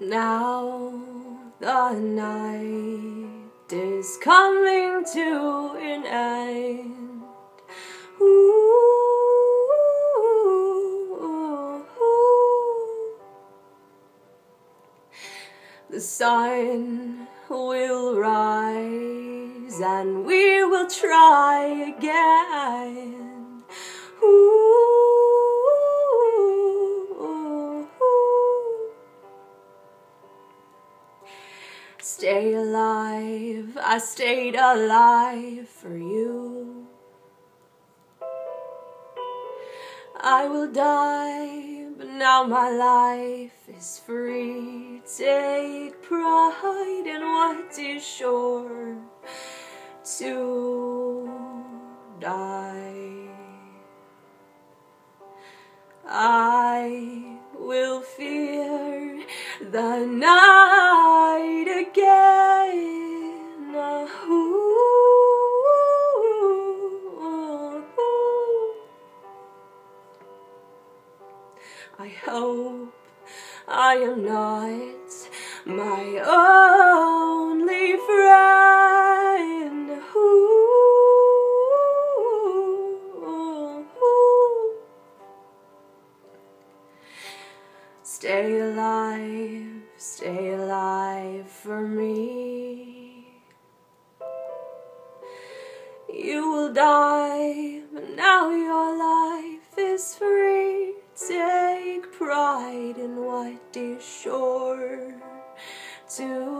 Now the night is coming to an end. Ooh, the sun will rise and we will try again. Stay alive, I stayed alive for you. I will die, but now my life is free. Take pride in what is sure to die. I will fear the night I hope I am not my only friend. Ooh. Stay alive, stay alive for me. You will die, but now your life is free. Take pride in what is sure to